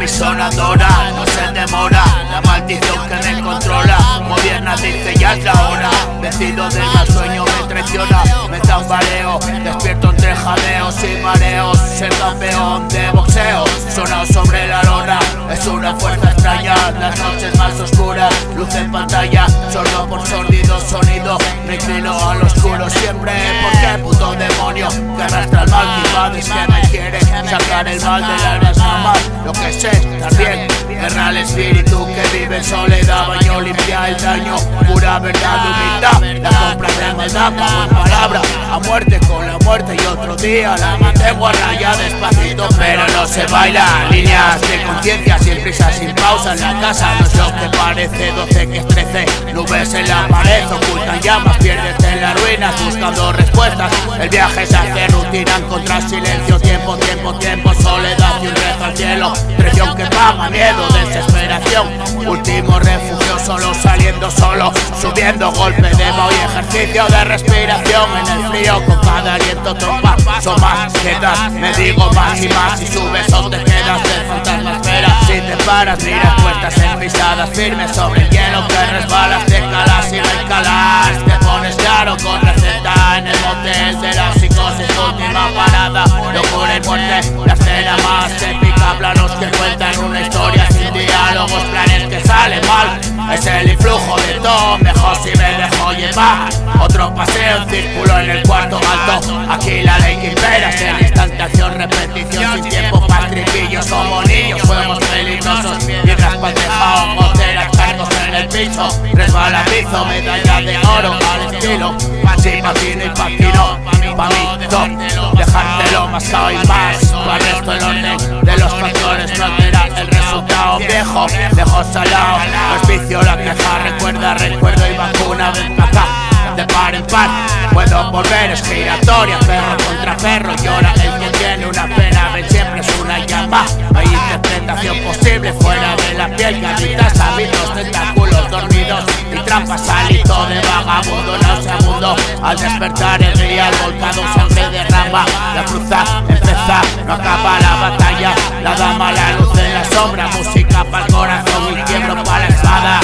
apisonadora No se demora, la maldición que me controla. Gobierna dice ya es la hora. Decido del mal sueño me traiciona. Me tambaleo, despierto entre jadeos y mareos. Ser campeón de boxeo Sonado sobre la lona. Es una fuerza extraña Las noches más oscuras Luz en Inclino al oscuro siempre Porque puto demonio Que arrastra el mal es que me quiere Sacar el mal alma es normal Lo que sé también Guerra al espíritu que vive en soledad Baño limpia el daño Pura verdad, humildad. La compra de maldad Pago palabra. A muerte con la muerte Y otro día la mantengo a raya despacito Pero no se baila. Líneas de conciencia sin prisa, sin pausa En la casa. No es lo que parece 12 que es 13 Nubes en la pared ocultan llamas Pierdes en las ruinas buscando respuestas. El viaje se hace rutina Encontrar silencio, tiempo, tiempo, tiempo Soledad y un rezo al cielo. Presión que paga miedo, desesperación Último refugio solo saliendo solo Subiendo golpe de voy ejercicio de respiración En el frío con cada aliento trompa Son más quietas, me digo más y más Si subes o te quedas de fantasma espera Si te paras ni respuestas en pisadas firmes Sobre el hielo que resbalas Te calas y recalas Te pones claro con receta en el motel de la psicosis Última parada, locura y muerte La es el influjo de todo, mejor si me dejo llevar. Otro paseo círculo en el cuarto alto. Aquí la ley que impera es el instante, repetición. Sin tiempo para tripillos como niños Juegos peligrosos, mientras o moteras, cargos en el piso. Resbaladizo, medalla de oro al estilo. Sí, patino y patino, pa' mí, top Dejártelo más cao y más. Tu arresto el orden de los factores No viejo Dejo salado, no vicio la queja Recuerda, recuerdo y vacuna ventaja de par en par Puedo volver, es giratoria, perro contra perro. Llora el que tiene una pena, ven siempre es una llama. Hay interpretación posible fuera de la piel. Caritas, hábitos, tentáculos dormidos Y trampas, salito de vagabundo, Al despertar el real volcado sangre derrama La cruza, empieza, no acaba la batalla. La dama, la luz en la sombra, música para el corazón Y quiebro para la espada